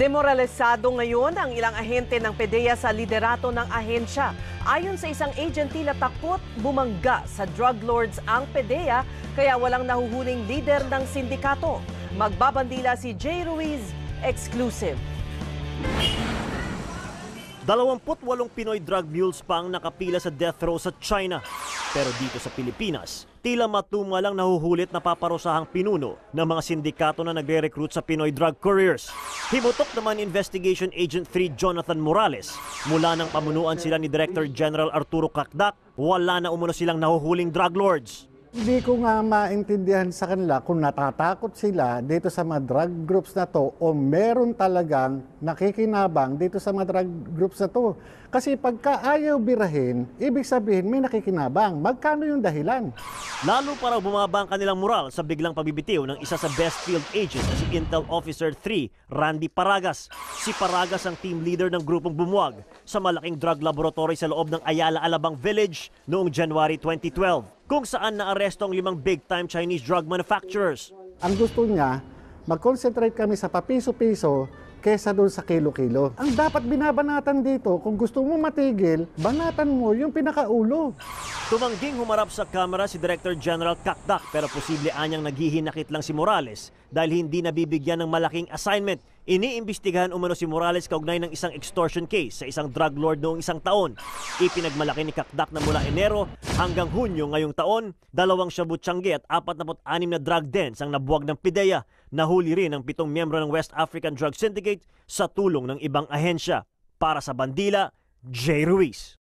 Demoralisado ngayon ang ilang ahente ng PDEA sa liderato ng ahensya. Ayon sa isang agent, tila takot bumangga sa drug lords ang PDEA kaya walang nahuhuling leader ng sindikato. Magbabandila si Jay Ruiz, exclusive. 28 Pinoy drug mules pa ang nakapila sa death row sa China. Pero dito sa Pilipinas, tila matuma lang nahuhulit na paparusahang pinuno ng mga sindikato na nagre-recruit sa Pinoy drug couriers. Himutok naman Investigation Agent 3 Jonathan Morales. Mula ng pamunuan sila ni Director General Arturo Kakdak, wala na umuno silang nahuhuling drug lords. Hindi ko nga maintindihan sa kanila kung natatakot sila dito sa mga drug groups na to o meron talagang nakikinabang dito sa mga drug groups na to. Kasi pagka ayaw birahin, ibig sabihin may nakikinabang. Magkano yung dahilan? Lalo para bumaba ang kanilang moral sa biglang pagbibitiw ng isa sa best field agent na si Intel Officer 3, Randy Paragas. Si Paragas ang team leader ng grupong bumuwag sa malaking drug laboratory sa loob ng Ayala Alabang Village noong January 2012 kung saan naaresto ang limang big-time Chinese drug manufacturers. Ang gusto niya, mag-concentrate kami sa papiso-piso kesa doon sa kilo-kilo. Ang dapat binabanatan dito, kung gusto mo matigil, banatan mo yung pinakaulo. Tumangging humarap sa kamera si Director General Kakdak pero posible anyang naghihinakit lang si Morales dahil hindi nabibigyan ng malaking assignment. Iniimbestigahan umano si Morales kaugnay ng isang extortion case sa isang drug lord noong isang taon. Ipinagmalaki ni Kakdak na mula Enero hanggang Hunyo ngayong taon, dalawang shabu at 46 na drug dens ang nabuwag ng PIDEA. Nahuli rin ang pitong miyembro ng West African Drug Syndicate sa tulong ng ibang ahensya. Para sa Bandila, J. Ruiz.